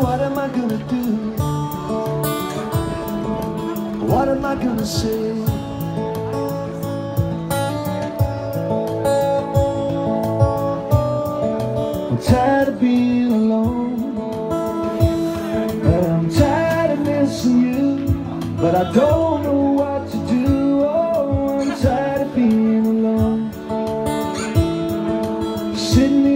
what am I gonna do? What am I gonna say? I'm tired of being alone And I'm tired of missing you But I don't know what to do Oh, I'm tired of being alone Sitting